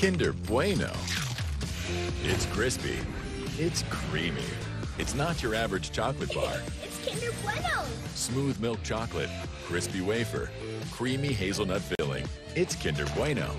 Kinder Bueno. It's crispy. It's creamy. It's not your average chocolate bar. It's Kinder Bueno. Smooth milk chocolate, crispy wafer, creamy hazelnut filling. It's Kinder Bueno.